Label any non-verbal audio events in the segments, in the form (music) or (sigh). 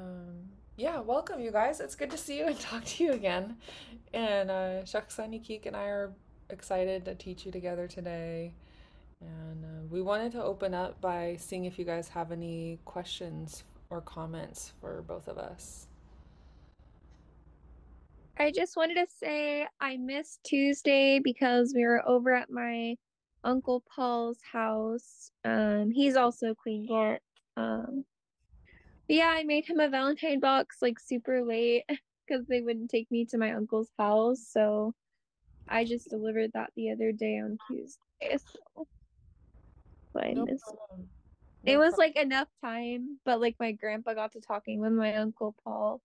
Um, yeah, welcome you guys. It's good to see you and (laughs) talk to you again. And uh, Shaksani Keek and I are excited to teach you together today. And uh, we wanted to open up by seeing if you guys have any questions or comments for both of us. I just wanted to say I missed Tuesday because we were over at my uncle Paul's house. Um, he's also Queen Gort. Um, yeah, I made him a Valentine box like super late because they wouldn't take me to my uncle's house. So I just delivered that the other day on Tuesday. So, so I No missed. problem. It was like enough time, but like my grandpa got to talking with my uncle Paul,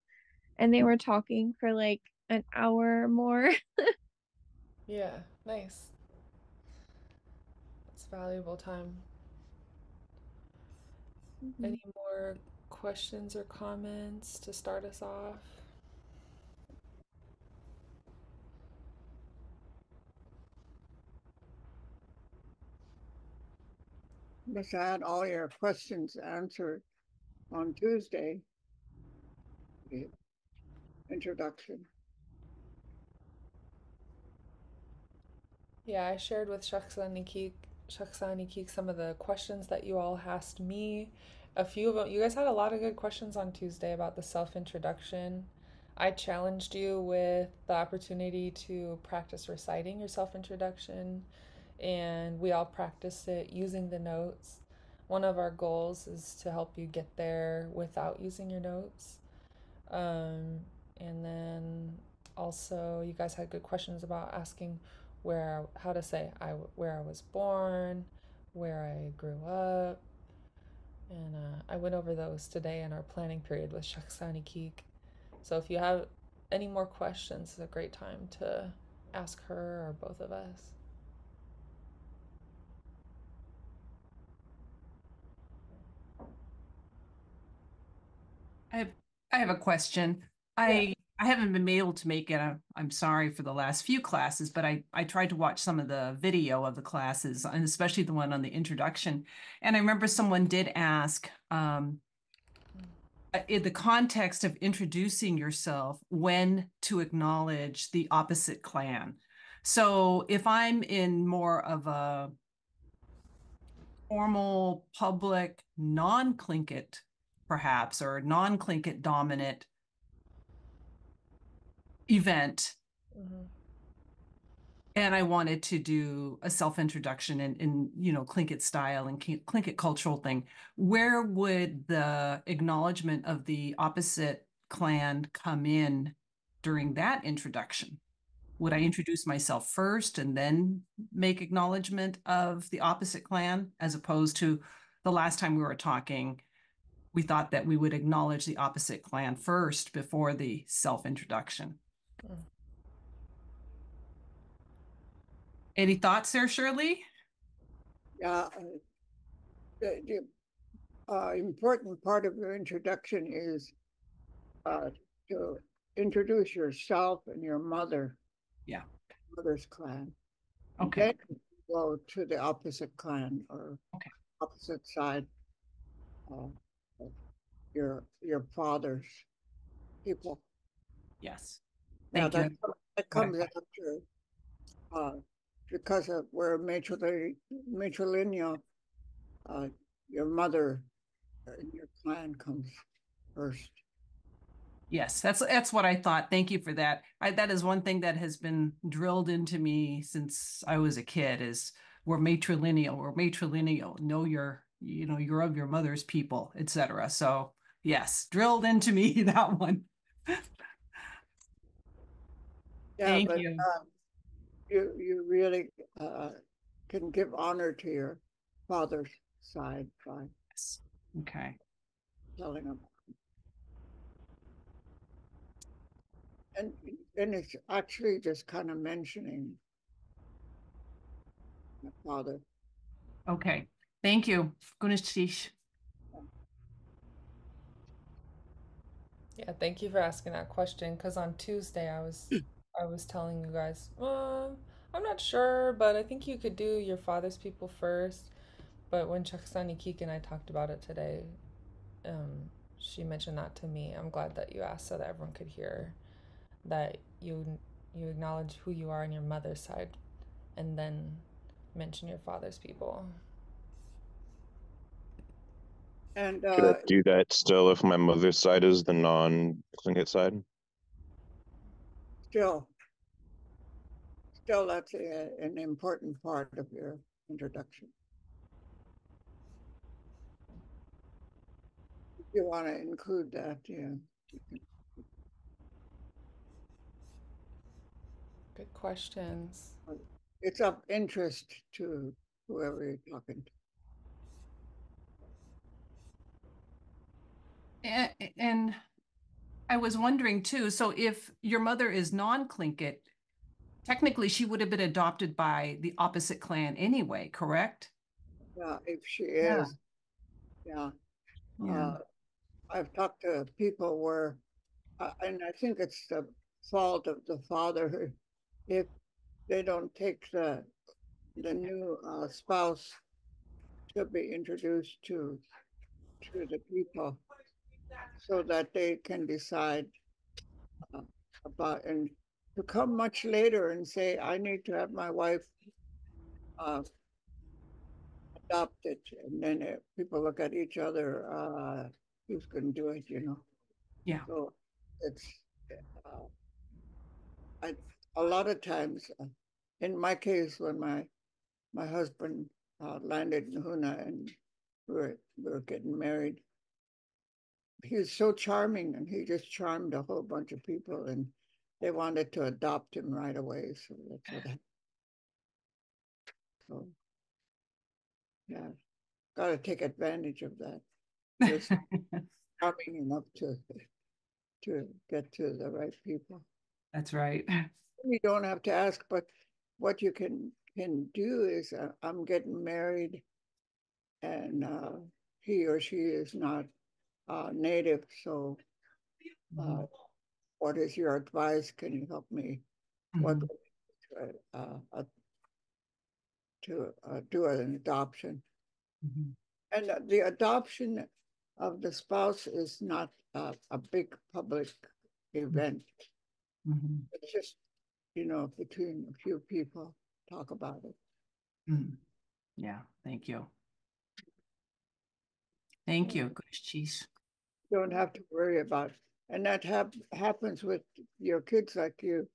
and they were talking for like an hour or more. (laughs) Yeah, nice. It's valuable time. Mhm. Any more questions or comments to start us off? Miss I had all your questions answered on Tuesday. The introduction. Yeah, I shared with Shaksani Keek, Shaksani Keek some of the questions that you all asked me. A few of them, you guys had a lot of good questions on Tuesday about the self-introduction. I challenged you with the opportunity to practice reciting your self-introduction, and we all practiced it using the notes. One of our goals is to help you get there without using your notes. Um, and then also, you guys had good questions about asking where, how to say I, where I was born, where I grew up, and uh, I went over those today in our planning period with Shaksani Keek. So if you have any more questions, it's a great time to ask her or both of us. I have I have a question. I I haven't been able to make it. I'm, sorry for the last few classes, but I I tried to watch some of the video of the classes, and especially the one on the introduction. And I remember someone did ask, um, uh, in the context of introducing yourself, when to acknowledge the opposite clan. So if I'm in more of a formal, public, non-Tlingit, perhaps, or non-Tlingit dominant event, Mhm. and I wanted to do a self-introduction in, in you know Tlingit style and Tlingit cultural thing, where would the acknowledgement of the opposite clan come in during that introduction? Would I introduce myself first and then make acknowledgement of the opposite clan, as opposed to the last time we were talking? We thought that we would acknowledge the opposite clan first before the self-introduction. Mm. Any thoughts there, Shirley? Yeah. uh, The, the uh, important part of your introduction is uh, to introduce yourself and your mother. Yeah. Mother's clan. Okay. Go to the opposite clan or Okay. opposite side uh, of your your father's people. Yes. Now you. that that comes after uh, because of where matrili- matrilineal uh, your mother and your clan comes first. Yes, that's that's what I thought. Thank you for that. I, that is one thing that has been drilled into me since I was a kid. Is we're matrilineal. We're matrilineal. Know your, you know, you're of your mother's people, etc. So yes, drilled into me (laughs) that one. Yeah, Thank but you. uh, you you really uh, can give honor to your father's side by Yes. Okay. telling him. And and it's actually just kind of mentioning my father. Okay. Thank you. Gunishtish. Yeah, thank you for asking that question. Because on Tuesday, I was (clears throat) I was telling you guys, um, I'm not sure, but I think you could do your father's people first. But when Shaksani Keek and I talked about it today, um, she mentioned that to me. I'm glad that you asked so that everyone could hear that you you acknowledge who you are on your mother's side and then mention your father's people. And Should uh, I do that still if my mother's side is the non-Tlingit side? Still, still that's a, an important part of your introduction. If you want to include that, yeah. Good questions. It's of interest to whoever you're talking to. A- And I was wondering too, so if your mother is non-Tlingit, technically she would have been adopted by the opposite clan anyway, correct? Yeah, if she is. Yeah, Yeah. uh, I've talked to people where, uh, and I think it's the fault of the father if they don't take the, the new uh, spouse to be introduced to, to the people so that they can decide uh, about, and to come much later and say, I need to have my wife uh, adopted, and then uh, people look at each other, uh, who's gonna do it, you know? Yeah. So it's, uh, I, a lot of times, uh, in my case, when my, my husband, uh, landed in Hoonah and we were, we were getting married, he was so charming and he just charmed a whole bunch of people and they wanted to adopt him right away, so that's what happened. So, yeah, gotta take advantage of that. Just (laughs) Charming enough to, to get to the right people. That's right. You don't have to ask, but what you can, can do is, uh, I'm getting married and, uh, he or she is not, uh, native, so, uh, Mhm. what is your advice? Can you help me? What, Mhm. to, uh, uh, to, uh, do an adoption? Mhm. And the adoption of the spouse is not a, a big public event. Mhm. It's just, you know, between a few people, talk about it. Mhm. Yeah, thank you. Thank you, Gosh Cheese. Don't have to worry about, and that hap- happens with your kids like you.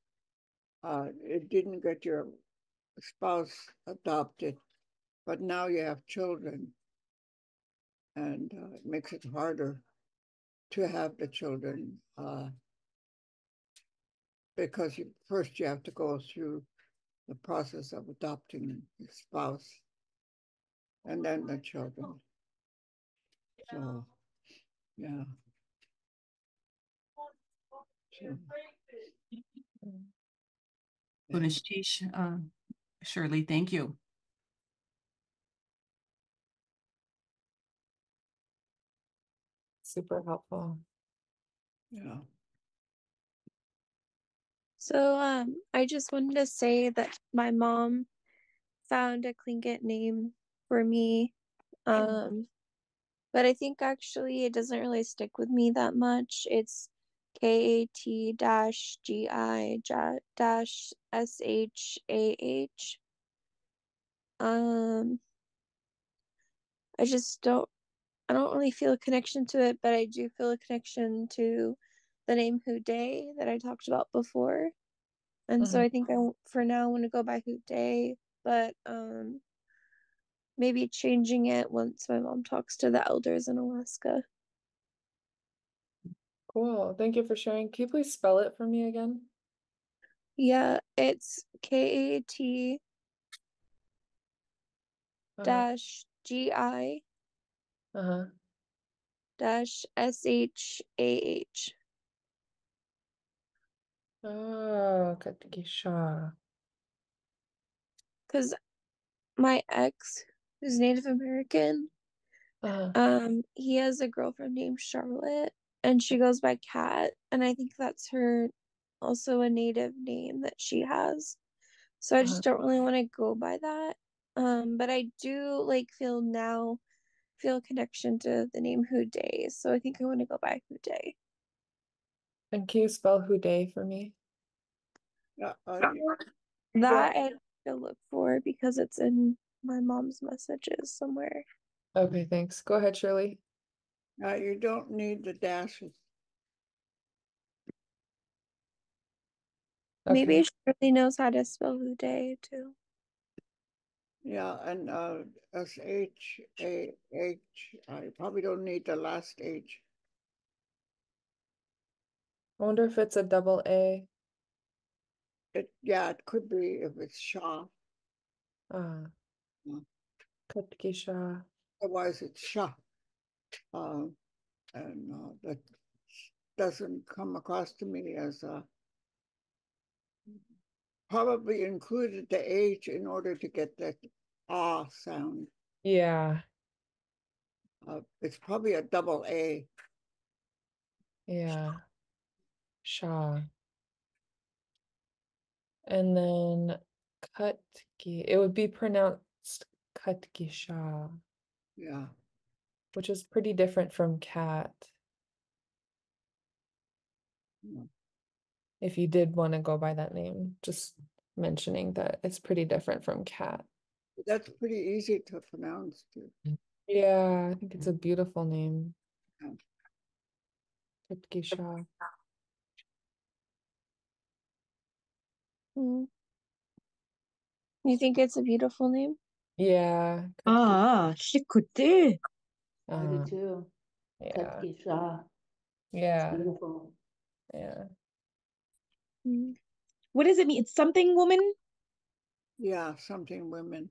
Uh, it didn't get your spouse adopted, but now you have children. And uh, it makes it harder to have the children, uh, because you, first you have to go through the process of adopting the spouse and then the children. So, yeah. So, yeah. Uh, Shirley, thank you. Super helpful. Yeah. So um I just wanted to say that my mom found a Tlingit name for me. Um but I think actually it doesn't really stick with me that much. It's K A T dash G I dash S H A H. Um I just don't I don't really feel a connection to it, but I do feel a connection to the name Houday that I talked about before. And so Mhm. I think I, for now want to go by Houday, but um maybe changing it once my mom talks to the elders in Alaska. Cool. Thank you for sharing. Can you please spell it for me again? Yeah, it's K A T Uh-huh. dash G I Uh-huh. dash S H A H. Oh. Because my ex, who's Native American, Uh-huh. um, he has a girlfriend named Charlotte, and she goes by Kat, and I think that's her also a native name that she has. So I Uh-huh. just don't really want to go by that. Um, but I do like feel now feel a connection to the name Houday, so I think I want to go by Houday. And can you spell Houday for me? Yeah, uh, That I have to look for because it's in my mom's messages somewhere. Okay, thanks. Go ahead, Shirley. uh, you don't need the dashes. Maybe Shirley knows how to spell Houday too. Yeah, and uh, S H A H, I probably don't need the last H. I wonder if it's a double A. It, yeah, it could be if it's Shaw. Ah. Katkisha. otherwise it's Shah. Um, and uh, that doesn't come across to me as a probably included the H in order to get that ah sound. Yeah, Uh, it's probably a double A. yeah. Shah. And then Kutki. It would be pronounced Kutkisha, Yeah, which is pretty different from cat. Yeah. If you did want to go by that name, just mentioning that it's pretty different from cat. that's pretty easy to pronounce too. Yeah, I think it's a beautiful name. Yeah. Kutkisha. Hmm. You think it's a beautiful name? Yeah. Kutki- Ah, Shikuti. I uh, do too. yeah. Kutki Shah. Yeah. Beautiful. Yeah. What does it mean? It's something woman? Yeah, something women.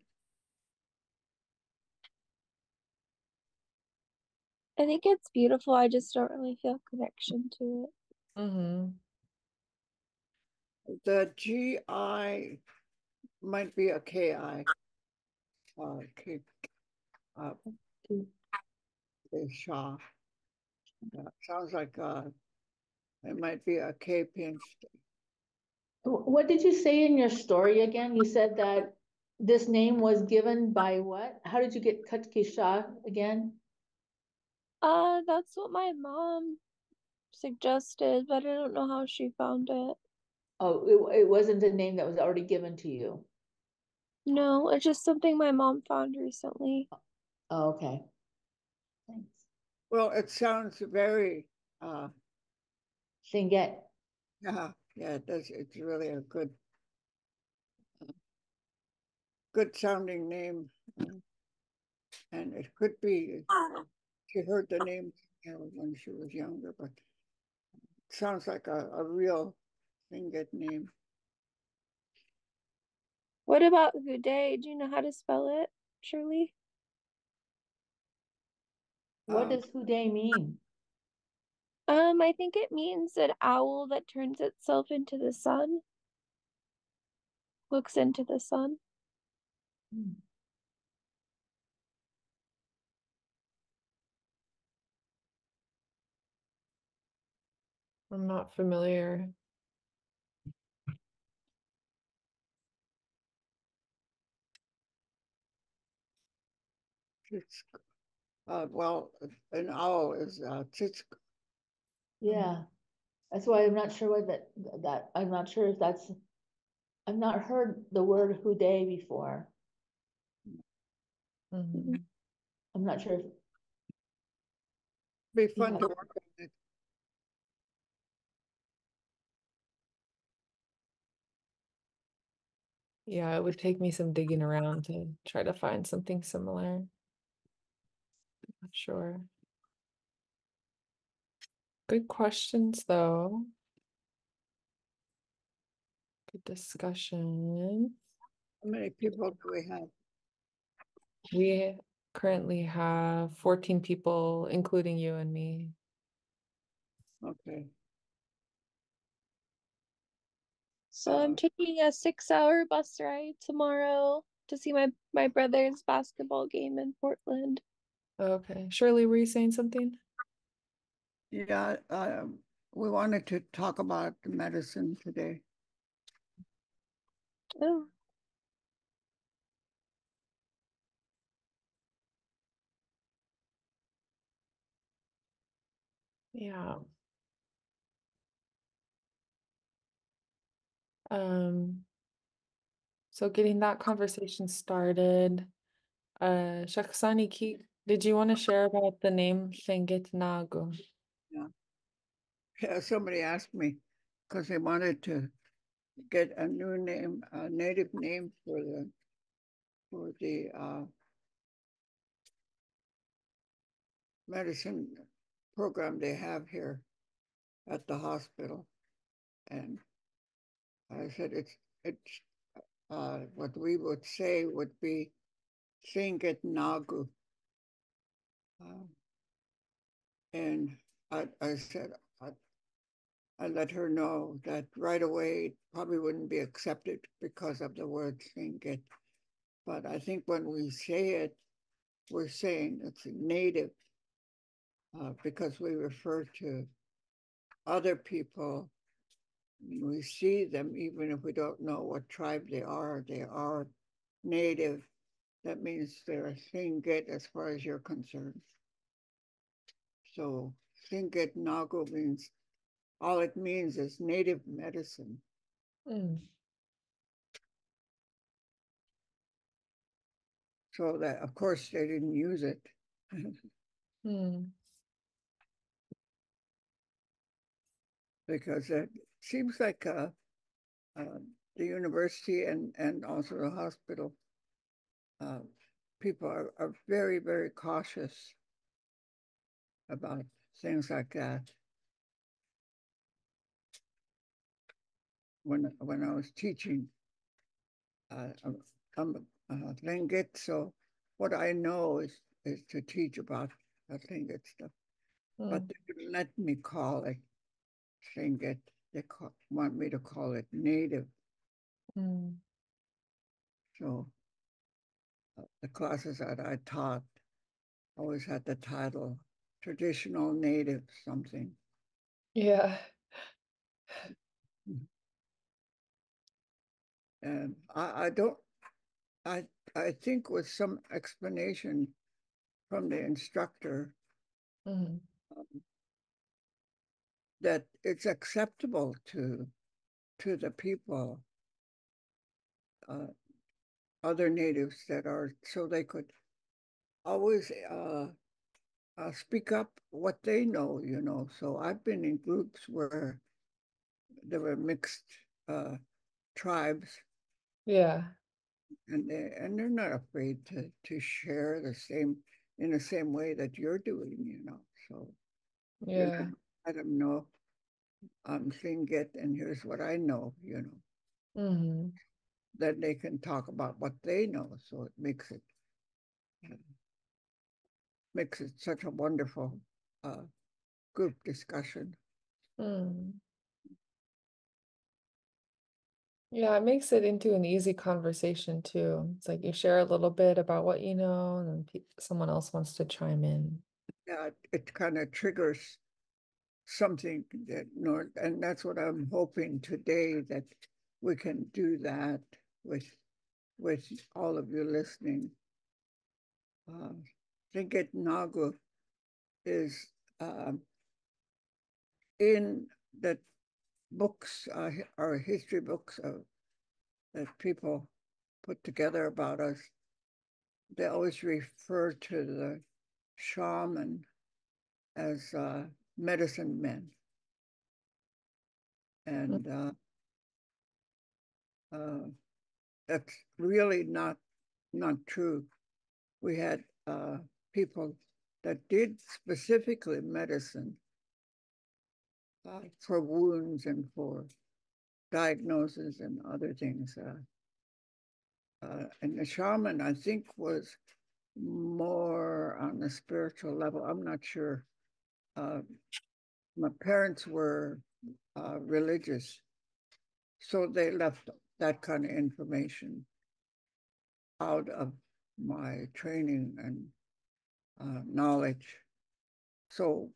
I think it's beautiful. I just don't really feel connection to it. Mm-hmm. The G I might be a K I. Uh, K, uh, K Shaw. Yeah, sounds like, uh, it might be a K pinched. Wh- What did you say in your story again? You said that this name was given by what? How did you get Kutki Shah again? Uh, that's what my mom suggested, but I don't know how she found it. Oh, it, it wasn't a name that was already given to you. No, it's just something my mom found recently. Oh, okay. Thanks. Well, it sounds very, uh, Shinget. yeah, yeah, it does, it's really a good. uh, Good sounding name. And it could be, she heard the name when she was younger, but. it Sounds like a, a real Tlingit name. What about Houday? Do you know how to spell it, Shirley? What Um, does Houday mean? Um, I think it means an owl that turns itself into the sun. Looks into the sun. Hmm. I'm not familiar. Titsk. Uh, well, an owl is, uh, titsk. Yeah, that's why I'm not sure what that, that, I'm not sure if that's, I've not heard the word Houday before. Mhm. I'm not sure if, Be fun Yeah. to work on it. Yeah, it would take me some digging around to try to find something similar. Not sure. Good questions, though. Good discussion. How many people do we have? We currently have 14 people, including you and me. Okay, So I'm Uh, taking a six-hour bus ride tomorrow to see my my brother's basketball game in Portland. Okay. Shirley, were you saying something? yeah, um, we wanted to talk about the medicine today. Oh, Yeah. Um, so getting that conversation started. Uh, Shaksani Ki, did you want to share about the name Tlingit Nagu? Yeah, somebody asked me, because they wanted to get a new name, a native name for the, for the, uh, medicine program they have here at the hospital. And I said, it's, it's, uh, what we would say would be Singit Nagu. Um, And I, I said, I, I let her know that right away it probably wouldn't be accepted because of the word Singit. But I think when we say it, we're saying it's native uh, because we refer to other people. We see them even if we don't know what tribe they are. They are native. That means they're Singit as far as you're concerned. So Singit Nago means all it means is native medicine. Mm, So that of course they didn't use it. (laughs) mm, because it seems like uh, uh, the university and, and also the hospital, uh, people are, are very, very cautious about things like that. When, when I was teaching, uh, I'm, I'm uh, Tlingit, so what I know is, is to teach about the Tlingit stuff, but mm, they wouldn't let me call it Tlingit. They call, want me to call it native. mm. So uh, the classes that I taught always had the title traditional native something. Yeah. And I, I don't, I, I think with some explanation from the instructor Mm, um, that it's acceptable to, to the people, uh, other natives that are, so they could always uh, uh, speak up what they know, you know. So I've been in groups where there were mixed uh, tribes, yeah. and they and they're not afraid to to share the same in the same way that you're doing, you know. So Yeah. let them know I'm Tlingit, and here's what I know, you know. Mm, Then they can talk about what they know, so it makes it makes it such a wonderful uh, group discussion. mm. Yeah, it makes it into an easy conversation too. It's like you share a little bit about what you know, and then pe someone else wants to chime in. Yeah, it, it kind of triggers something that, you and that's what I'm hoping today that we can do that with with all of you listening. Uh, Tlingit Nagu is um, in the books, uh, our history books of, that people put together about us. They always refer to the shaman as uh, medicine men. And uh, uh, that's really not not true. We had uh, people that did specifically medicine uh, for wounds and for diagnosis and other things. Uh, uh, and the shaman, I think, was more on the spiritual level. I'm not sure. Uh, my parents were uh, religious, so they left that kind of information out of my training and uh, knowledge. So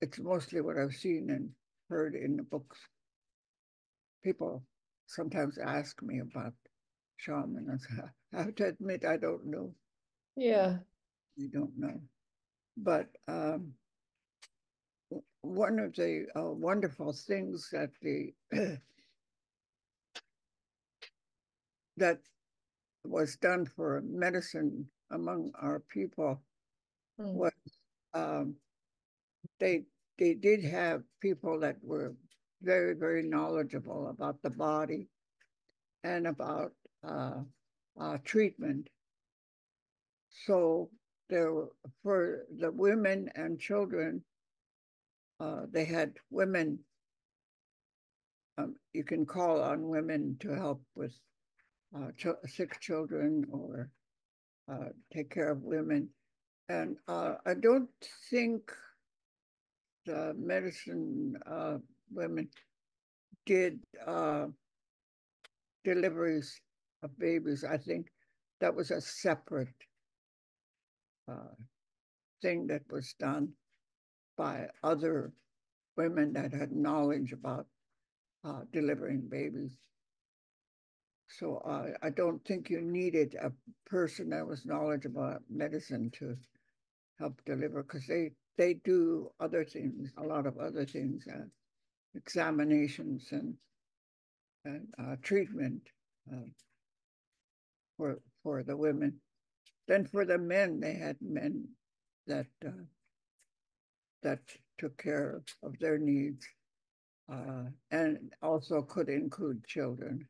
it's mostly what I've seen and heard in the books. People sometimes ask me about shaman. I (laughs) I have to admit, I don't know. Yeah. I don't know. But um, one of the uh, wonderful things that the (clears throat) that was done for medicine among our people Hmm. was um, they they did have people that were very very knowledgeable about the body and about uh, uh, treatment. So there were for the women and children, uh, they had women. Um, you can call on women to help with uh, ch- sick children or uh, take care of women. And uh, I don't think the medicine uh, women did uh, deliveries of babies. I think that was a separate uh, thing that was done by other women that had knowledge about delivering babies. So uh, I don't think you needed a person that was knowledgeable about medicine to help deliver because they they do other things, a lot of other things, uh, examinations and and uh, treatment uh, for for the women. Then for the men, they had men that uh, that took care of their needs, uh, and also could include children.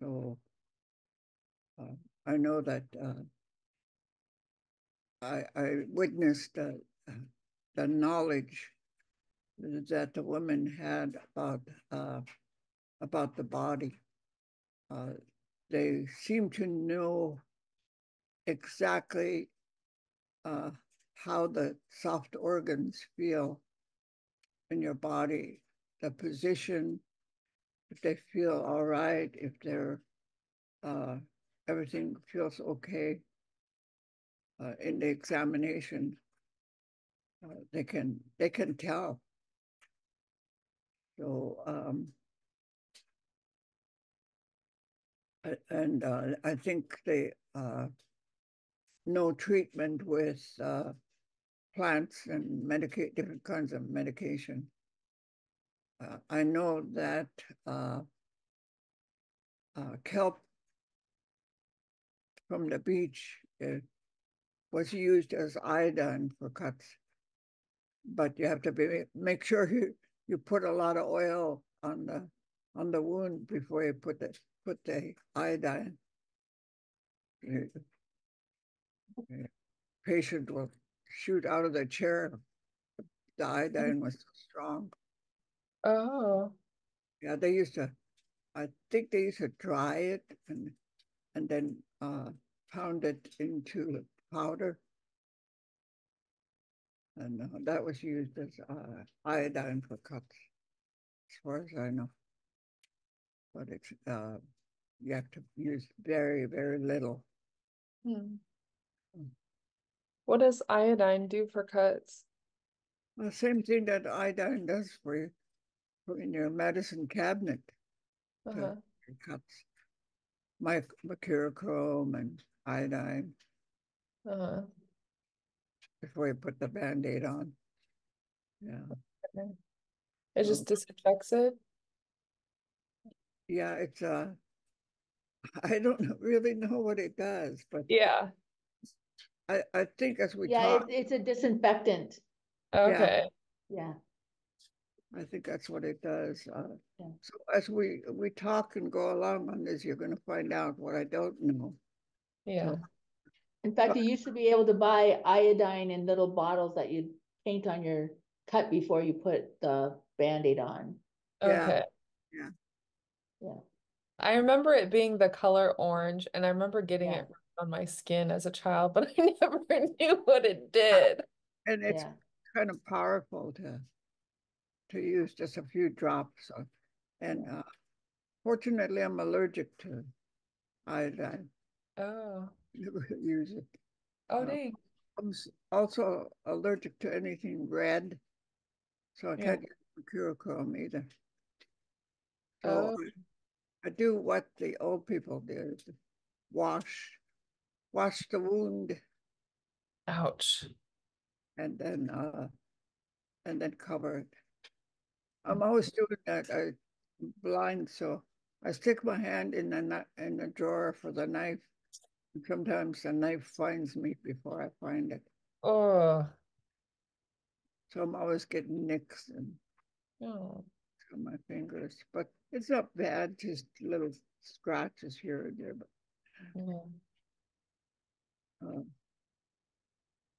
So uh, I know that uh, I, I witnessed uh, the knowledge that the women had about uh, about the body. Uh, they seem to know exactly how the soft organs feel in your body, the position, if they feel all right, if they're uh, everything feels okay uh, in the examination, uh, they can they can tell. So um, and uh, I think they uh, know treatment with uh, plants and medicate different kinds of medication. Uh, I know that uh, uh, kelp from the beach was used as iodine for cuts, but you have to be make sure you you put a lot of oil on the on the wound before you put the put the iodine. The patient will shoot out of the chair. The iodine was so strong. Oh, Yeah, they used to, I think they used to dry it and and then uh, pound it into powder. And uh, that was used as uh, iodine for cuts, as far as I know. But it's uh, you have to use very very little. hmm. Mm. What does iodine do for cuts? The same thing that iodine does for you, for in your medicine cabinet. Uh-huh. cuts. Mic mercurochrome and iodine Uh-huh. before you put the Band-Aid on. Yeah, Okay. It just disinfects it? yeah, it's uh, I don't really know what it does, but Yeah, I, I think as we Yeah, talk, it's, it's a disinfectant. okay. Yeah. I think that's what it does. Uh, Yeah. so as we, we talk and go along on this, you're gonna find out what I don't know. Yeah. In fact, you used to be able to buy iodine in little bottles that you'd paint on your cut before you put the Band-Aid on. Okay. Yeah. Yeah. I remember it being the color orange, and I remember getting Yeah. it on my skin as a child, (laughs) but I never (laughs) knew what it did. And it's Yeah, kind of powerful to to use just a few drops of, and uh, fortunately, I'm allergic to iodine. Oh, (laughs) use it. oh Uh, dang. I'm also allergic to anything red, so I Yeah. can't get mercurochrome either. So Oh. I, I do what the old people did: wash, wash the wound, Ouch. and then uh, and then cover it. I'm always doing that. I blind, so I stick my hand in the in the drawer for the knife. and Sometimes the knife finds me before I find it, Oh, so I'm always getting nicks and oh. on my fingers, but it's not bad, just little scratches here and there, but yeah. uh,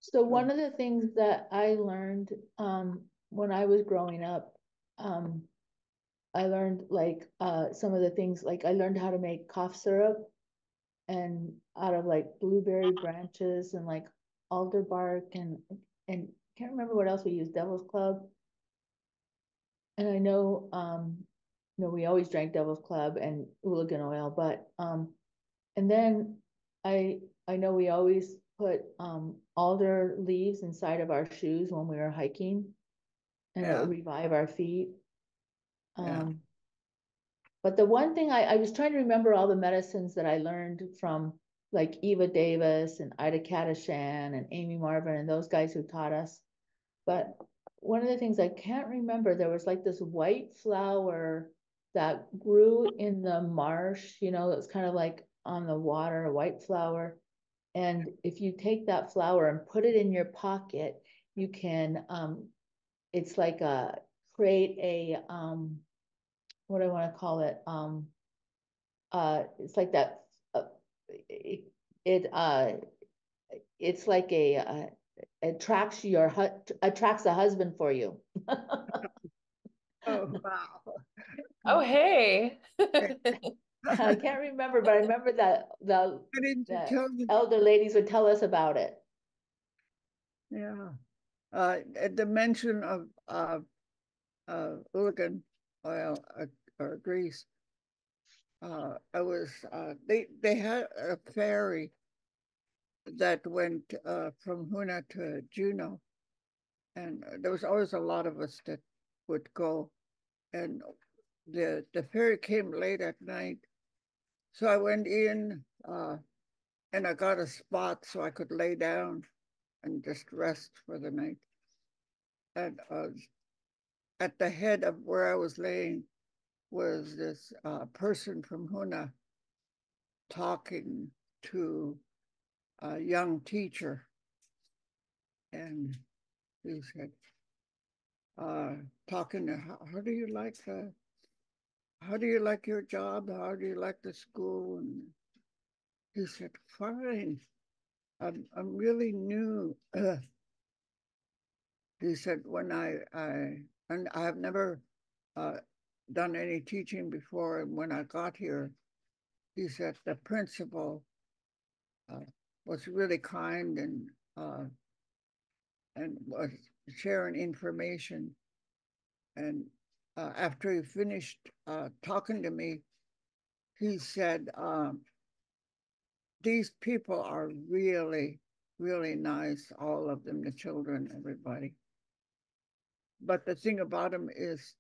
So one of the things that I learned, um, when I was growing up, um, I learned like, uh, some of the things, like I learned how to make cough syrup. And out of like blueberry branches and like alder bark and, and can't remember what else we used, Devil's Club. And I know, um, you know, we always drank Devil's Club and Hooligan Oil, but, um, and then I, I know we always put, um, alder leaves inside of our shoes when we were hiking. And Yeah. revive our feet. Yeah. Um, but the one thing I, I was trying to remember all the medicines that I learned from like Eva Davis and Ida Kadashan and Amy Marvin and those guys who taught us. But one of the things I can't remember, there was like this white flower that grew in the marsh, you know, it's kind of like on the water, a white flower. And if you take that flower and put it in your pocket, you can, um, it's like a, create a, um, what do I wanna call it, um, uh, it's like that, uh, it, it, uh, it's like a, uh, attracts your hu- attracts a husband for you. (laughs) oh, wow. Oh, hey. (laughs) I can't remember, but I remember that the I didn't that tell elder ladies would tell us about it. yeah. Uh, at the mention of, uh, uh, oil uh, or grease. Uh, I was, uh, they, they had a ferry that went, uh, from Hoonah to Juneau. And there was always a lot of us that would go. And the, the ferry came late at night. So I went in, uh, and I got a spot so I could lay down and just rest for the night. And, uh, at the head of where I was laying was this uh, person from Hoonah talking to a young teacher. And he said, uh, talking to, how, how do you like the, how do you like your job? How do you like the school? And he said, fine. I'm, I'm really new. he said, when I, I, and I have never uh, done any teaching before. And when I got here, he said the principal uh, was really kind and uh, and was sharing information. And uh, after he finished uh, talking to me, he said, um, "These people are really, really nice. All of them, the children, everybody." But the thing about them is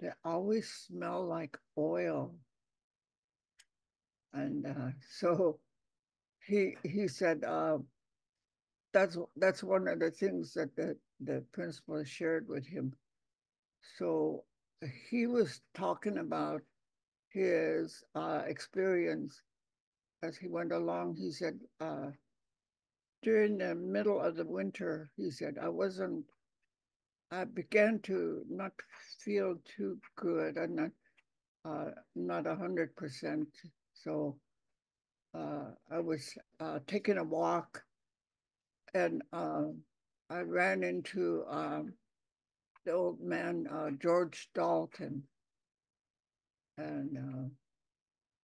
they always smell like oil. And uh, (laughs) so he he said uh, that's that's one of the things that the, the principal shared with him. So he was talking about his uh, experience as he went along. He said uh, during the middle of the winter, he said, I wasn't I began to not feel too good. I'm not uh, not a hundred percent. So uh, I was uh, taking a walk, and uh, I ran into um, the old man uh, George Dalton, and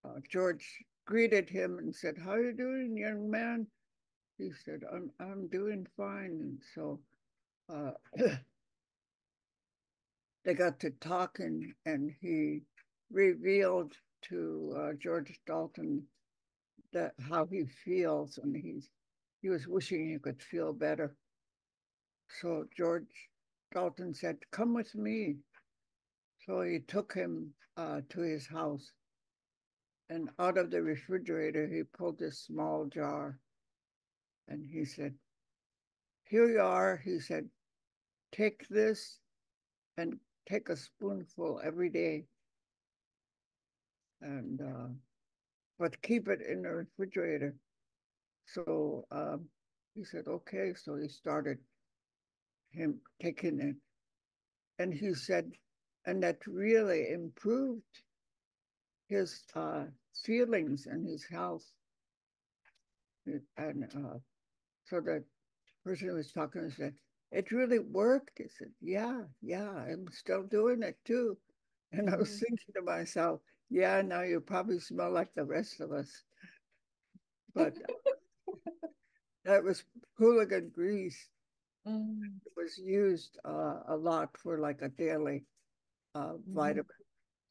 uh, uh, George greeted him and said, "How you doing, young man?" He said, "I'm I'm doing fine." And so. Uh, (coughs) they got to talking and he revealed to uh, George Dalton that how he feels and he's he was wishing he could feel better. So George Dalton said, "Come with me." So he took him uh, to his house, and out of the refrigerator he pulled this small jar, and he said, "Here you are." He said, take this and take a spoonful every day. And, uh, but keep it in the refrigerator. So, um, he said, okay, so he started him taking it. And he said, and that really improved his, uh, feelings and his health. And, uh, so the person who was talking said, it really worked. He said, yeah, yeah, I'm still doing it too. And I was Mhm. thinking to myself, yeah, now you probably smell like the rest of us. But (laughs) that was hooligan grease. Mm, It was used uh, a lot for like a daily uh, Mhm. vitamin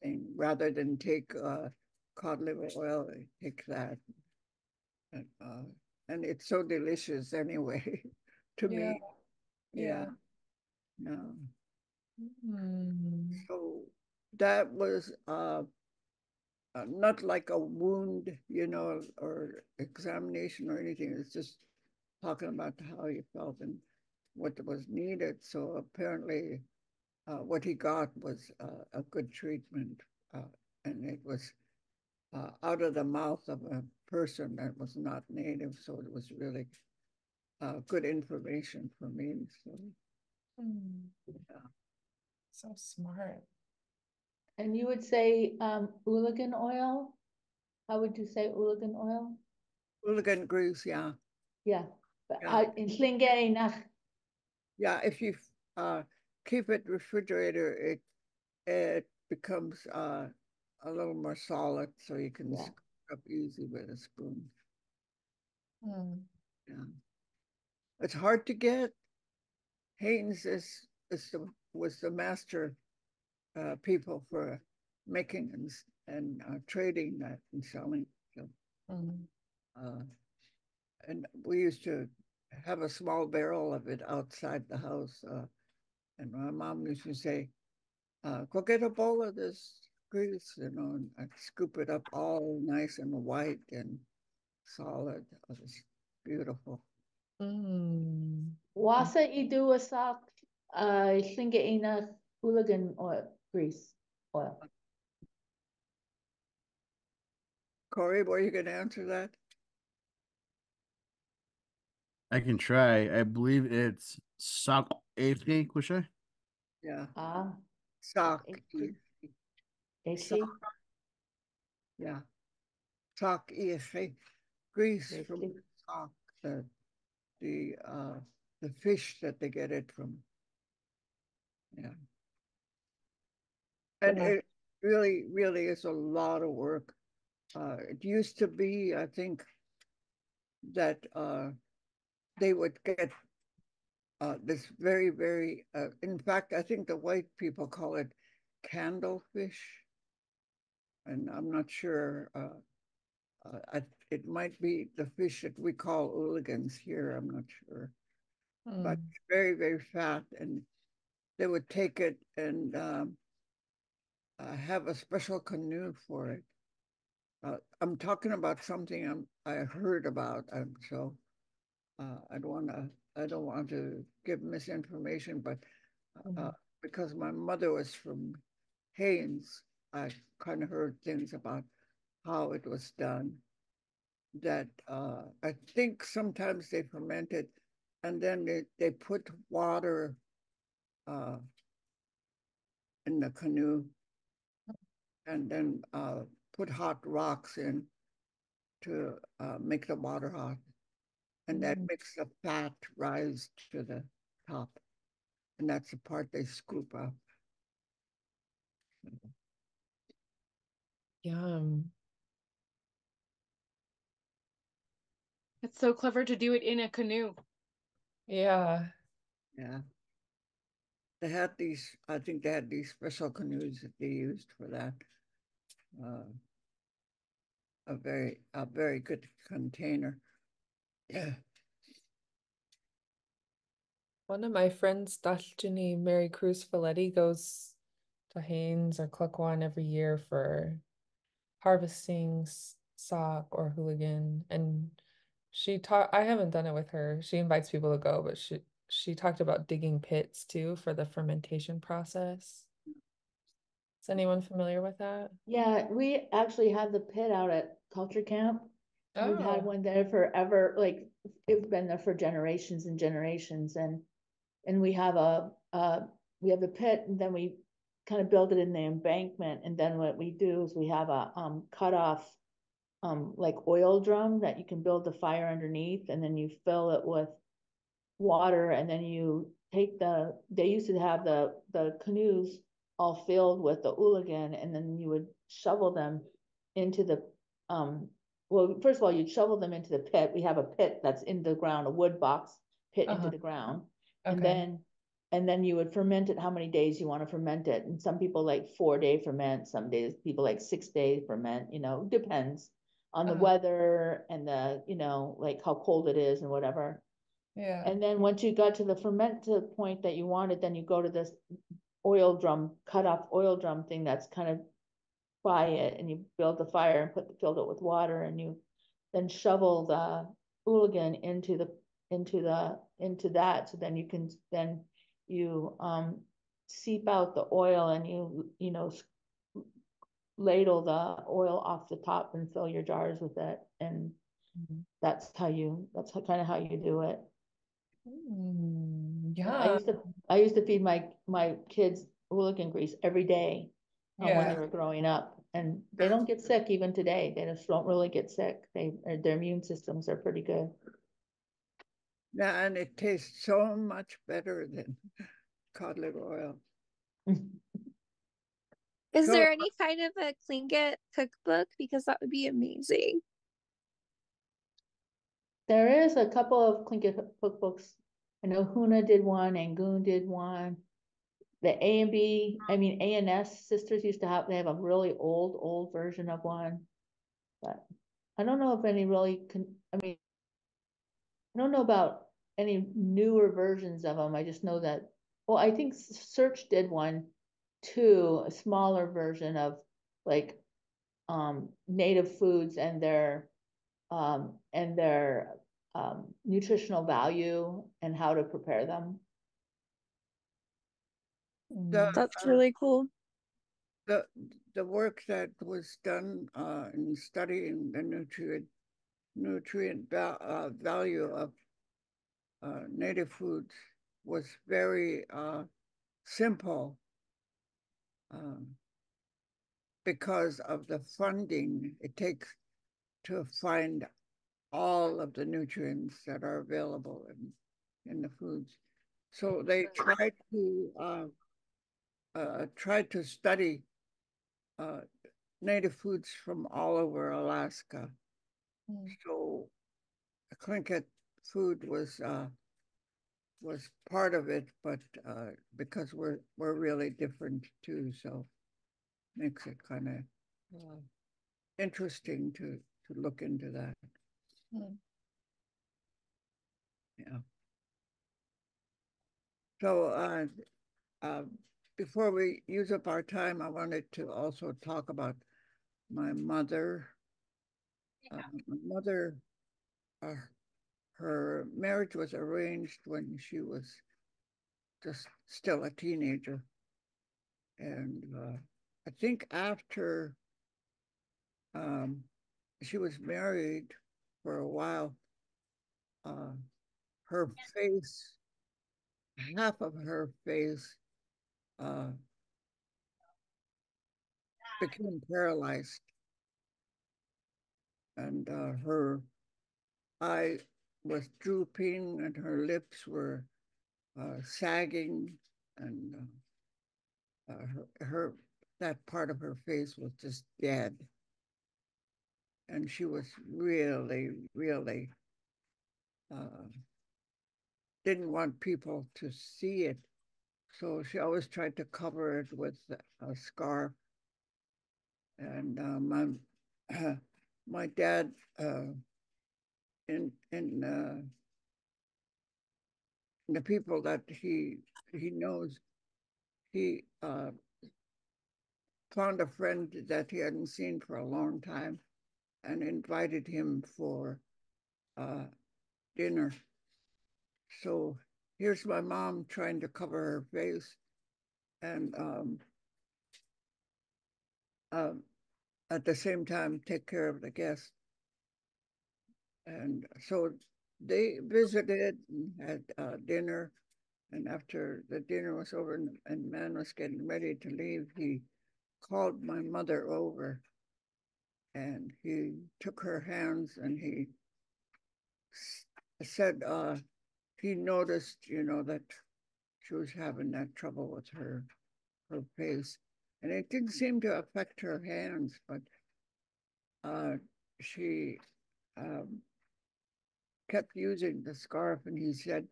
thing, rather than take uh, cod liver oil, take that. And, uh, and it's so delicious anyway, (laughs) to yeah. me. Yeah. Yeah. Mm, So that was uh, uh, not like a wound, you know, or examination or anything. It's just talking about how you felt and what was needed. So apparently, uh, what he got was uh, a good treatment, uh, and it was uh, out of the mouth of a person that was not native. So it was really uh, good information for me. So mm. Yeah. So smart. And you would say, um, Ooligan oil? How would you say Ooligan oil? Ooligan grease, yeah. Yeah, Yeah. I, in Slinge nach, Yeah, if you uh keep it refrigerator, it it becomes uh a little more solid, so you can Yeah. scoop up easy with a spoon. Mm. Yeah, it's hard to get. Haines is is the was the master uh people for making and and uh, trading that and selling. So, Mm. uh, and we used to have a small barrel of it outside the house. Uh, and my mom used to say, uh, "Go get a bowl of this grease," you know, and I'd scoop it up all nice and white and solid. It was beautiful. Mm. wasa i do a sock, uh, Slinge nach Ooligan oil, grease oil. Corey, were you going to answer that? I can try. I believe it's Sak Efi Kusha. Yeah, Ah, sock. H- Echi, Yeah, sock easy. Grease from the sock, the the uh the fish that they get it from. Yeah. And Genau. it really, really is a lot of work. Uh, it used to be, I think, that uh they would get uh this very, very, uh, in fact, I think the white people call it candlefish. And I'm not sure, uh, uh, I, it might be the fish that we call hooligans here, I'm not sure. But Mm. very, very fat and they would take it and um uh, have a special canoe for it. Uh, I'm talking about something I'm, I heard about, and so uh, I don't want to, I don't want to give misinformation, but uh, Mhm. because my mother was from Haines, I kind of heard things about how it was done. That uh, I think sometimes they ferment it, and then they, they put water uh, in the canoe, and then uh, put hot rocks in to uh, make the water hot. And that Mm. makes the fat rise to the top. And that's the part they scoop up. Yum. It's so clever to do it in a canoe. Yeah. Yeah. They had these, I think they had these special canoes that they used for that. Uh, a very, a very good container. Yeah. One of my friends, Dashjini Mary Cruz Valetti, goes to Haines or Klukwan every year for harvesting sock or hooligan. And she taught, I haven't done it with her. She invites people to go, but she she talked about digging pits too for the fermentation process. Is anyone familiar with that? Yeah, we actually had the pit out at Culture Camp. We've had Oh. one there forever, like, it's been there for generations and generations, and, and we have a, uh, we have the pit, and then we kind of build it in the embankment, and then what we do is we have a, um, cut off, um, like oil drum that you can build the fire underneath, and then you fill it with water, and then you take the, they used to have the, the canoes all filled with the ooligan, and then you would shovel them into the, um, well, first of all, you'd shovel them into the pit. We have a pit that's in the ground, a wood box pit into Uh-huh. the ground. And Okay. then, and then you would ferment it, how many days you want to ferment it. And some people like four day ferment, some days people like six day ferment, you know, depends on the Uh-huh. weather and the, you know, like how cold it is and whatever. Yeah. And then once you got to the ferment to the point that you wanted, then you go to this oil drum, cut off oil drum thing that's kind of it and you build the fire and put, filled it with water and you then shovel the hooligan into the, into the, into that, so then you can, then you, um, seep out the oil and you, you know, ladle the oil off the top and fill your jars with it, and Mhm. that's how you, that's how, kind of how you do it. Mm, I yeah. used to, I used to feed my, my kids hooligan grease every day uh, when they were growing up, and they don't get sick even today. They just don't really get sick. They, uh, their immune systems are pretty good. Yeah, and it tastes so much better than (laughs) cod liver oil. (laughs) Is So- there any kind of a Tlingit cookbook? Because that would be amazing. There is a couple of Tlingit cookbooks. I know Hoonah did one, Angoon did one. The A and B, I mean, A and S sisters used to have, they have a really old, old version of one. But I don't know if any really can, I mean, I don't know about any newer versions of them. I just know that, well, I think SEARHC did one too, a smaller version of like um native foods and their um and their um nutritional value and how to prepare them. The, Mm. That's uh, really cool. the, the work that was done, uh, in studying the nutrient, nutrient val- uh, value of, uh, native foods was very, uh, simple. Um, because of the funding it takes to find all of the nutrients that are available in, in the foods. So they tried to, uh, tried to study uh, native foods from all over Alaska. Mm. So Tlingit food was uh, was part of it, but uh, because we're we're really different too, so makes it kind of uh, interesting to to look into that. Mm. Yeah. So uh, uh, before we use up our time, I wanted to also talk about my mother. Uh, my mother, uh, her marriage was arranged when she was just still a teenager. And uh, I think after um, she was married for a while, uh, her face, half of her face uh, became paralyzed. And uh, her eye was drooping and her lips were uh, sagging and uh, uh, her, her, that part of her face was just dead. And she was really, really didn't want people to see it. So she always tried to cover it with a scarf. And my (clears throat) my dad uh, in in uh, the people that he he knows, he uh, found a friend that he hadn't seen for a long time, and invited him for uh, dinner. So here's my mom trying to cover her face and um, um, at the same time take care of the guests. And so they visited and had uh, dinner. And after the dinner was over and, and man was getting ready to leave, he called my mother over and he took her hands and he said uh, he noticed, you know, that she was having that trouble with her her face, and it didn't seem to affect her hands, but uh, she um, kept using the scarf, and he said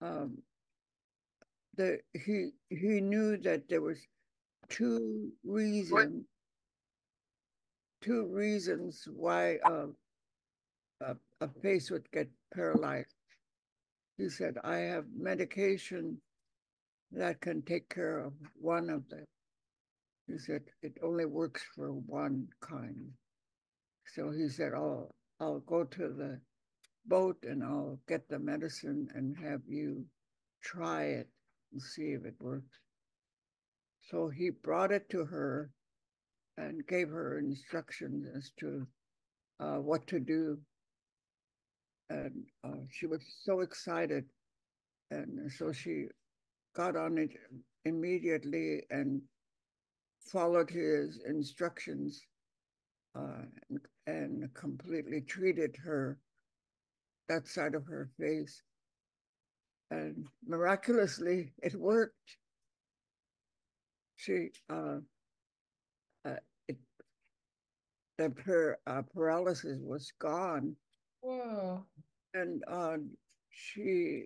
um, that he he knew that there was two reasons two reasons why uh, a, a face would get paralyzed. He said, I have medication that can take care of one of them. He said, it only works for one kind. So he said, I'll, I'll go to the boat and I'll get the medicine and have you try it and see if it works. So he brought it to her and gave her instructions as to uh, what to do. And uh, she was so excited. And so she got on it immediately and followed his instructions uh, and, and completely treated her, that side of her face. And miraculously, it worked. She, uh, uh, it, the per, uh, paralysis was gone. Whoa. And uh, she,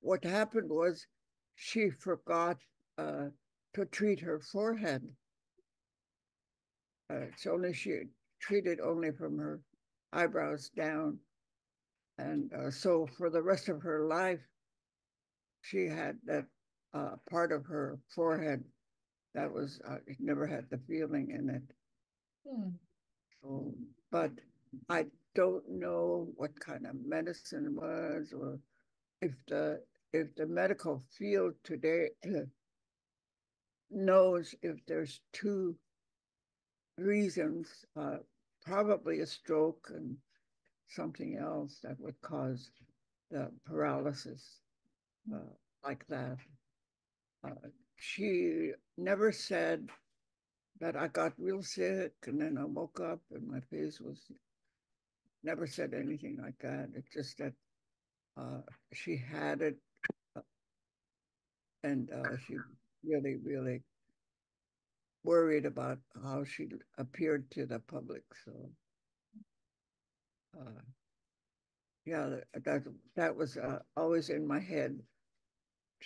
what happened was she forgot uh, to treat her forehead. Uh, it's only she treated only from her eyebrows down. And uh, so for the rest of her life, she had that uh, part of her forehead that was, uh, never had the feeling in it. Hmm. So, but I don't know what kind of medicine was or if the if the medical field today knows if there's two reasons, uh, probably a stroke and something else that would cause the paralysis uh, like that. Uh, she never said that I got real sick and then I woke up and my face was never said anything like that. It's just that uh, she had it uh, and uh, she really, really worried about how she appeared to the public. So, uh, yeah, that that was uh, always in my head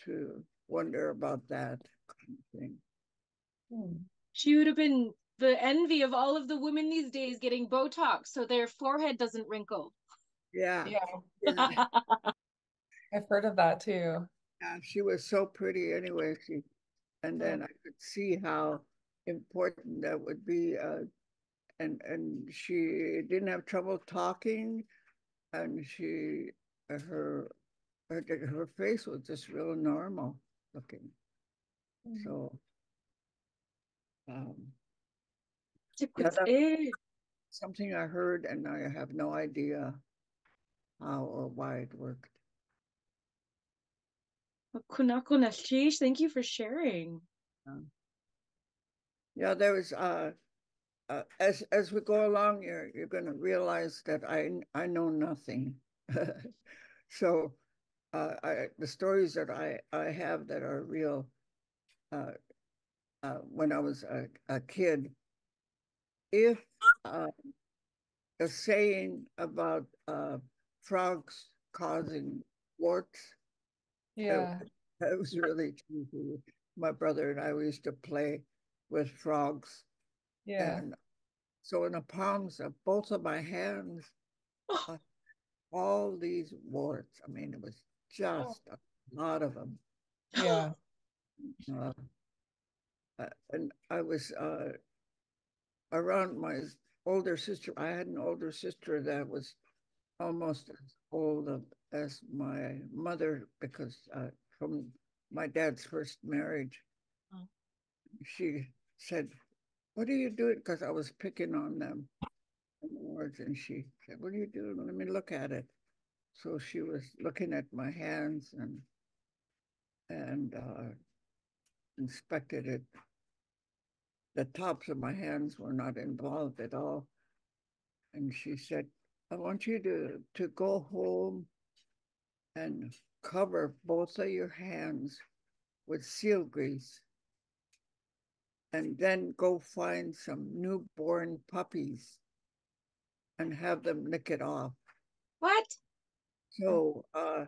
to wonder about that kind of thing. Hmm. She would have been the envy of all of the women these days getting Botox so their forehead doesn't wrinkle. Yeah, Yeah, yeah, I've heard of that too. yeah, she was so pretty anyway. She, and then I could see how important that would be. Uh, and and she didn't have trouble talking, and she her her, her face was just real normal looking. So, um, Yeah, something I heard and I have no idea how or why it worked. Kunako Nashish, thank you for sharing. Yeah, there was uh, uh as as we go along, you're you're gonna realize that I I know nothing. (laughs) so uh I the stories that I I have that are real uh uh when I was a, a kid, if uh the saying about uh frogs causing warts Yeah. (laughs) That was really true. My brother and I we used to play with frogs. Yeah. And so in the palms of both of my hands, uh, all these warts. I mean, it was just a lot of them. Yeah. Uh, and I was uh, around my older sister. I had an older sister that was almost as old as my mother because uh, from my dad's first marriage, Oh. she said, "What are you doing?" Because I was picking on them words, and she said, "What are you doing? Let me look at it." So she was looking at my hands and and uh, inspected it. The tops of my hands were not involved at all. And she said, I want you to, to go home and cover both of your hands with seal grease. And then go find some newborn puppies and have them lick it off. What? So, uh,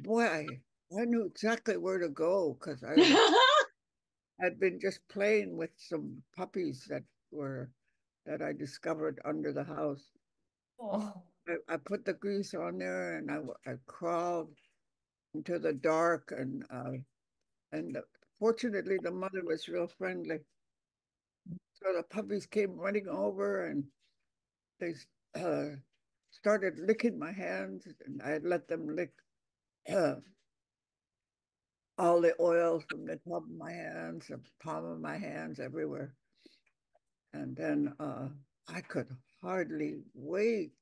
boy, I, I knew exactly where to go because I (laughs) had been just playing with some puppies that were that I discovered under the house. Oh. I, I put the grease on there and I, I crawled into the dark and uh, and the- fortunately the mother was real friendly. So the puppies came running over and they uh, started licking my hands and I let them lick uh, all the oil from the top of my hands, the palm of my hands, everywhere. And then uh, I could hardly wait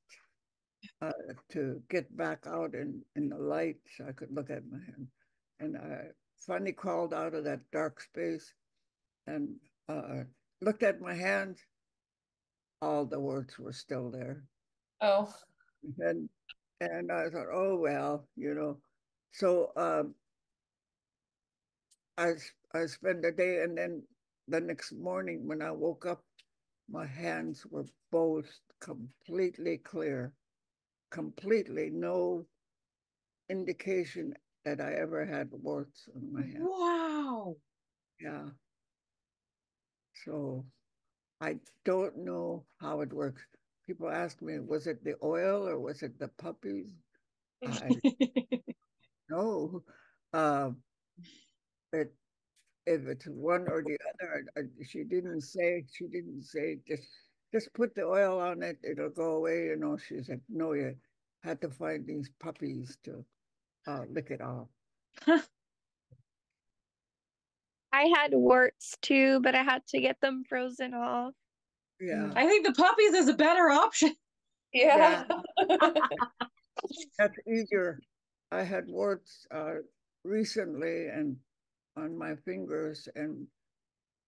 uh, to get back out in, in the light so I could look at my hand. And I finally crawled out of that dark space and uh, looked at my hand. All the words were still there. Oh. And and I thought, oh well, you know. So um, I I spent the day, and then the next morning when I woke up, my hands were both completely clear, completely no indication that I ever had warts on my hands. Wow. Yeah. So I don't know how it works. People ask me, was it the oil or was it the puppies? (laughs) I (laughs) know. Um, it, if it's one or the other, I- I- she didn't say, she didn't say, just, just put the oil on it, it'll go away, you know, she said, no, you had to find these puppies to, uh, lick it off. (laughs) I had warts too, but I had to get them frozen off. Yeah, I think the puppies is a better option. Yeah. (laughs) that's easier. I had warts, uh, recently and on my fingers and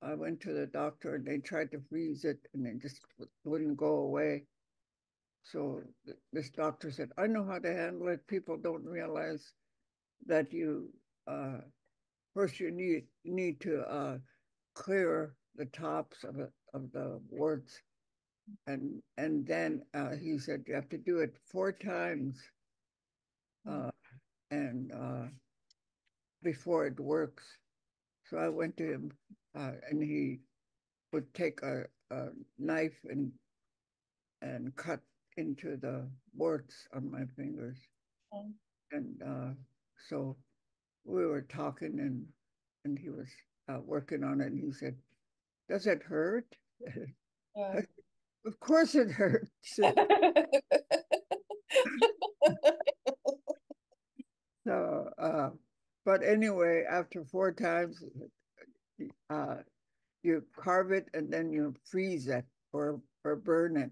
I went to the doctor and they tried to freeze it and it just wouldn't go away. So th- this doctor said, I know how to handle it. People don't realize that you, uh, first you need, need to, uh, clear the tops of it, of the warts. And, and then, uh, he said, you have to do it four times. Uh, and, uh, before it works. So I went to him, uh, and he would take a, a knife and and cut into the warts on my fingers. And uh, so we were talking, and and he was uh, working on it, and he said, "Does it hurt?" Yeah. (laughs) of course it hurts. (laughs) So, uh, but anyway, after four times, uh, you carve it and then you freeze it or or burn it.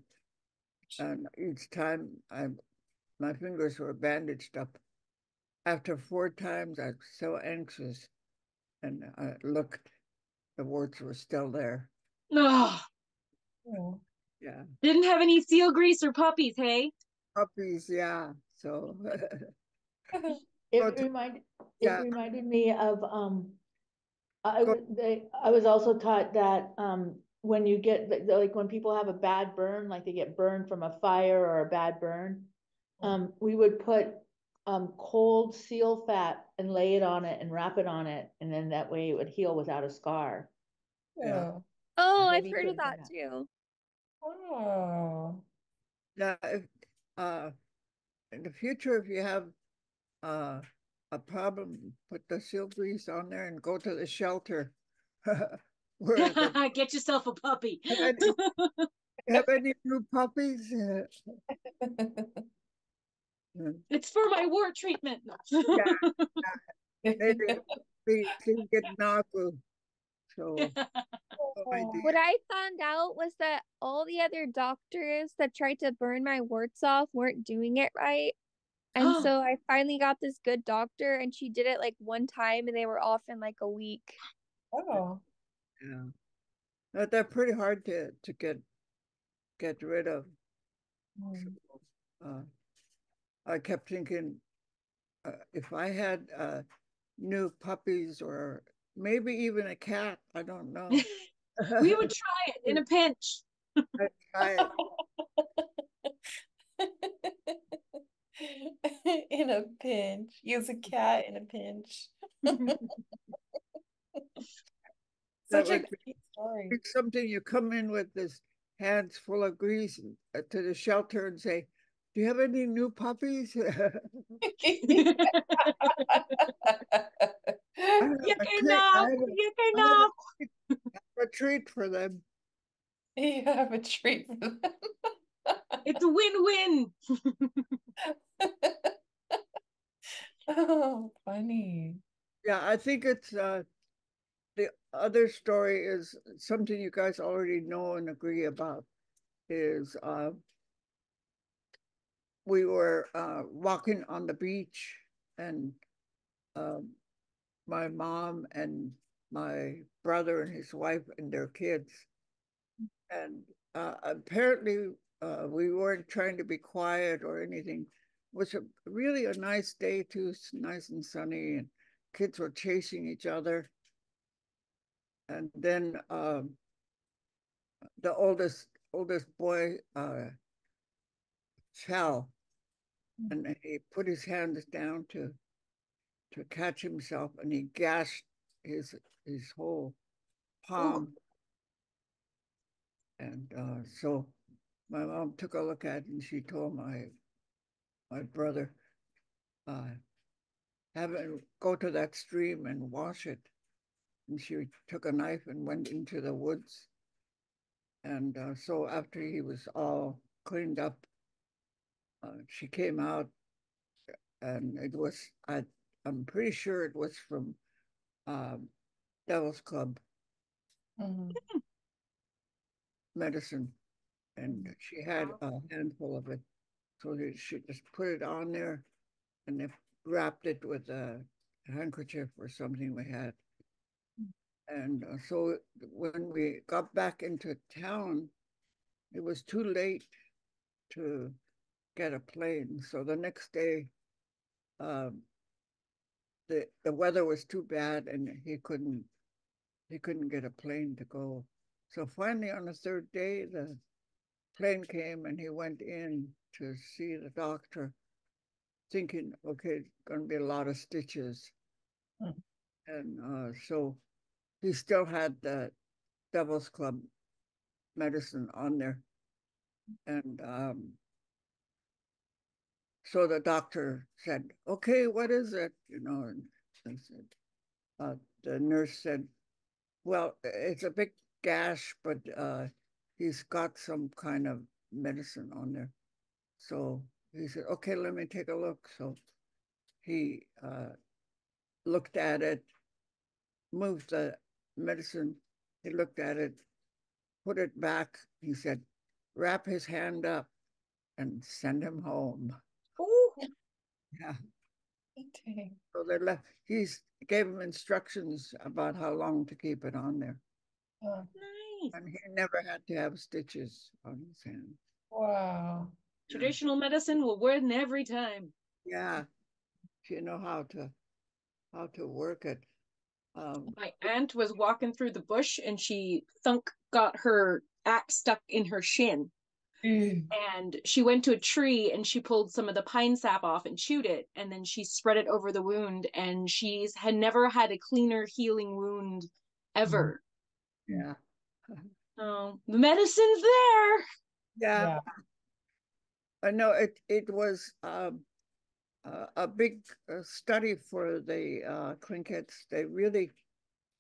And each time I, my fingers were bandaged up. After four times, I was so anxious, and I looked, the warts were still there. Oh, Oh. Yeah, didn't have any seal grease or puppies, hey? puppies. Yeah, so (laughs) It Go to- reminded, it yeah. reminded me of, um, I, Go- w- they, I was also taught that, um, when you get, like- like, when people have a bad burn, like they get burned from a fire or a bad burn, um, we would put, um, cold seal fat and lay it on it and wrap it on it, and then that way it would heal without a scar. Yeah. Oh. Oh, I've Maybe heard of put that that. too. Oh. Now, if, uh, in the future, if you have, uh, a problem, put the seal grease on there and go to the shelter. (laughs) (laughs) Get yourself a puppy. (laughs) Have any- have any new puppies? Uh, Mm. It's for my war treatment. They didn't- they didn't get Nagu. So. no idea. What I found out was that all the other doctors that tried to burn my warts off weren't doing it right. And (gasps) so I finally got this good doctor and she did it like one time and they were off in like a week. Oh. Yeah. They're pretty hard to, to get, get rid of. Mm. Uh, I kept thinking, uh, if I had, uh, new puppies or maybe even a cat, I don't know. (laughs) we would try it in a (laughs) pinch. I'd try it. (laughs) (laughs) in a pinch. Use a cat in a pinch. (laughs) Such a great story. It's something you come in with this hands full of grease uh, to the shelter and say, do you have any new puppies? (laughs) I enough! Yuck I have enough! a treat for them. you have a treat for them. It's a win-win. (laughs) oh, funny. Yeah, I think it's uh the other story is something you guys already know and agree about is uh we were uh walking on the beach and um my mom and my brother and his wife and their kids and uh apparently uh we weren't trying to be quiet or anything it was a really a nice day too nice and sunny and kids were chasing each other. And then um, the oldest oldest boy uh, fell, and he put his hands down to to catch himself, and he gashed his his whole palm. And uh, so my mom took a look at it, and she told my my brother, uh, have it go to that stream and wash it. And she took a knife and went into the woods. And uh, so after he was all cleaned up, uh, she came out and it was, I, I'm pretty sure it was from um, Devil's Club Mhm. medicine. And she had a handful of it. So she just put it on there and they wrapped it with a handkerchief or something we had. And uh, so when we got back into town, it was too late to get a plane. So the next day, um, the the weather was too bad and he couldn't he couldn't get a plane to go. So finally on the third day, the plane came and he went in to see the doctor, thinking, okay, it's gonna be a lot of stitches. Hmm. And uh, so he still had the Devil's Club medicine on there. And um, so the doctor said, okay, what is it? You know, and I said, uh, the nurse said, well, it's a big gash, but uh, he's got some kind of medicine on there. So he said, okay, let me take a look. So he uh, looked at it, moved the medicine. He looked at it, put it back. He said, wrap his hand up and send him home. Ooh, Yeah. Dang. So they left, he's gave him instructions about how long to keep it on there. Oh, nice. And he never had to have stitches on his hand. wow. Traditional medicine will win every time. Yeah. You know how to, how to work it. Um, My aunt was walking through the bush and she thunk got her axe stuck in her shin. Mm. And she went to a tree and she pulled some of the pine sap off and chewed it. And then she spread it over the wound. And she's had never had a cleaner healing wound ever. yeah. Oh, the medicine's there. Yeah. Yeah. I know it, it was, um, uh, a big uh, study for the, uh, Tlingits. They really,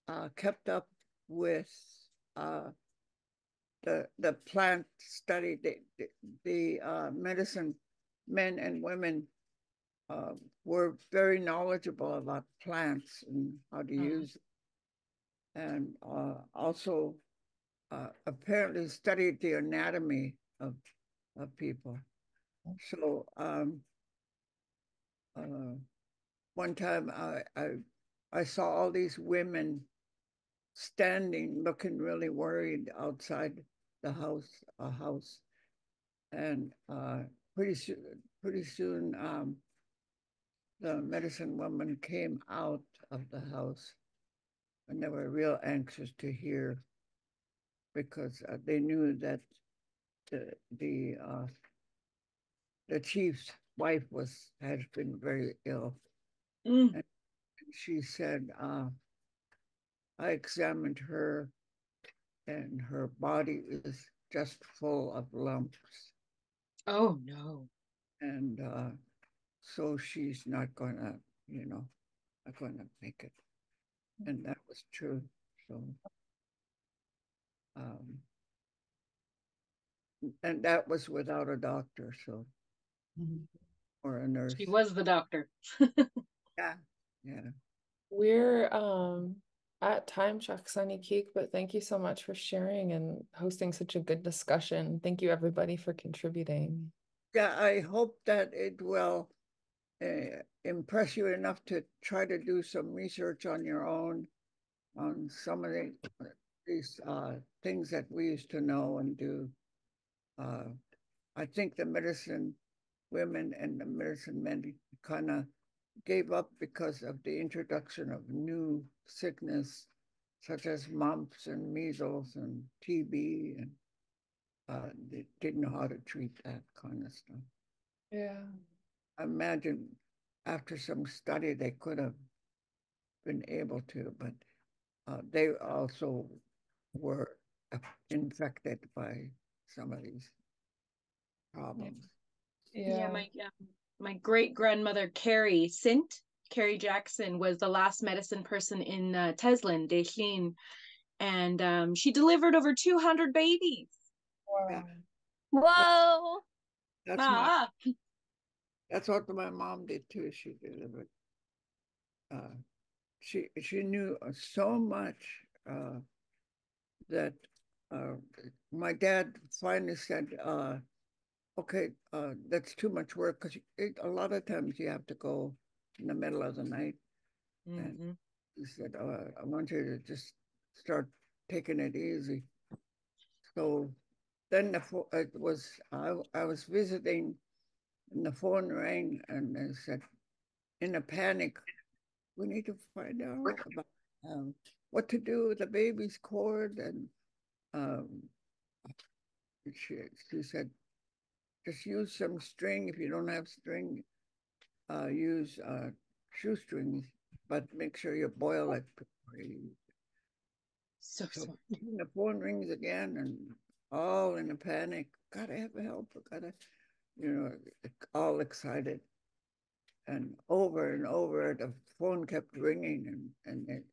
uh, kept up with, uh, the, the plant study, the, the, the, uh, medicine men and women uh, were very knowledgeable about plants and how to Mhm. use. And uh, also uh, apparently studied the anatomy of of people. So um, uh, one time I, I I saw all these women standing, looking really worried outside the house, a house, and uh, pretty soon, pretty soon, um, the medicine woman came out of the house, and they were real anxious to hear, because uh, they knew that the the uh, the chief's wife was had been very ill. Mm. She said, uh, I examined her and her body is just full of lumps. Oh no. And uh, so she's not gonna, you know, not gonna make it. And that was true. So, um, and that was without a doctor, so, Mhm. or a nurse. She was the doctor. (laughs) Yeah, yeah. We're um at time, Shaksani Keek, but thank you so much for sharing and hosting such a good discussion. Thank you everybody for contributing. Yeah, I hope that it will uh, impress you enough to try to do some research on your own on some of the, these uh, things that we used to know and do. Uh, I think the medicine women and the medicine men kind of gave up because of the introduction of new sickness such as mumps and measles and TB and uh, they didn't know how to treat that kind of stuff. Yeah. I imagine after some study they could have been able to, but uh, they also were infected by some of these problems. Yeah, my um, my great grandmother Carrie Sint, Carrie Jackson was the last medicine person in uh, Teslin, Dechlin, and um, she delivered over 200 babies. Wow. Whoa. That's my, Ah, that's what my mom did too. She delivered. Uh, she she knew so much uh, that uh, my dad finally said, uh, "Okay, uh, that's too much work because a lot of times you have to go in the middle of the night." mhm. He said, uh, "I want you to just start taking it easy." So then the it was I I was visiting, and the phone rang, and they said, in a panic, we need to find out about um, what to do with the baby's cord, and um, she she said, just use some string. If you don't have string, uh, use uh, shoestrings, but make sure you boil it before you use it. so So smart. the phone rings again and all in a panic, gotta have help, gotta, you know, all excited. And over and over, the phone kept ringing and, and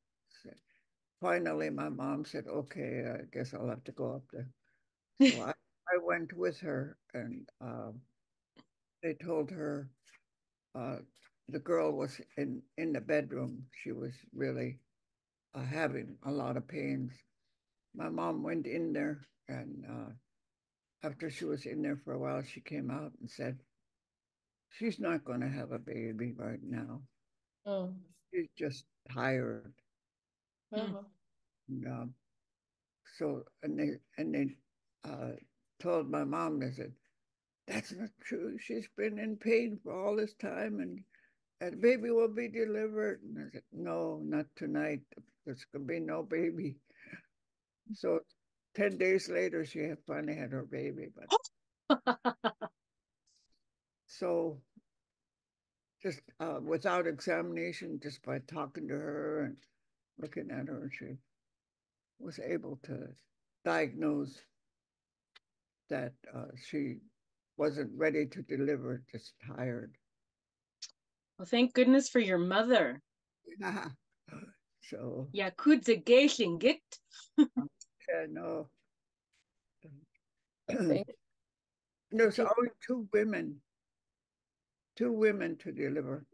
finally my mom said, okay, I guess I'll have to go up there. So (laughs) I, I went with her and um, they told her uh, the girl was in, in the bedroom. She was really uh, having a lot of pains. My mom went in there and uh, after she was in there for a while, she came out and said, she's not going to have a baby right now. Oh. She's just tired. Mm. wow. And, um, so, and they, and they uh, told my mom, they said, that's not true. She's been in pain for all this time and, and the baby will be delivered. And I said, no, not tonight. There's going to be no baby. (laughs) So 10 days later, she had finally had her baby. But (laughs) so just uh, without examination, just by talking to her and looking at her, she was able to diagnose that uh, she wasn't ready to deliver, just tired. Well, thank goodness for your mother. Yeah. so Ja, gute Gächen gibt. yeah, no. Thank- There's (clears throat) only two women, two women to deliver.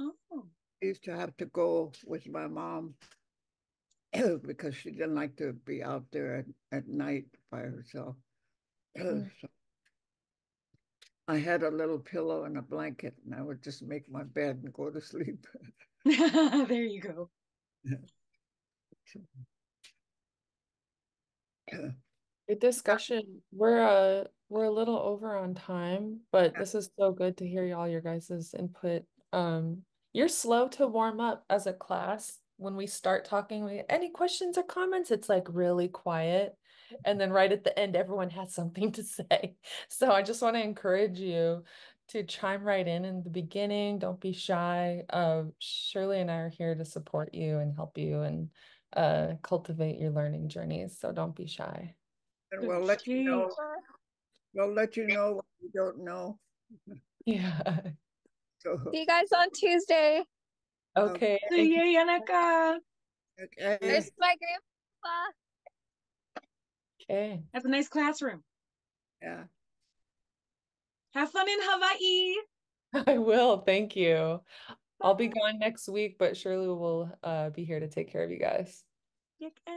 Oh, I used to have to go with my mom (clears throat) because she didn't like to be out there at, at night by herself. (clears throat) Mm. So I had a little pillow and a blanket, and I would just make my bed and go to sleep. (laughs) (laughs) there you go. (clears throat) Good discussion. We're uh we're a little over on time, but this is so good to hear you all your guys' input. Um, you're slow to warm up as a class. When we start talking, we any questions or comments, it's like really quiet. And then right at the end, everyone has (laughs) something to say. So I just want to encourage you to chime right in in the beginning. Don't be shy. Uh, Shirley and I are here to support you and help you and uh, cultivate your learning journeys. So don't be shy. And we'll let you know, we'll let you know what you don't know. (laughs) Yeah. So, (laughs) See you guys on Tuesday. Okay. So thank you. yeah, Yanaka. okay, There's my grandpa. Okay. That's a nice classroom. yeah. Have fun in Hawaii. (laughs) I will. Thank you. I'll be gone next week, but Shirley will uh, be here to take care of you guys. Yik-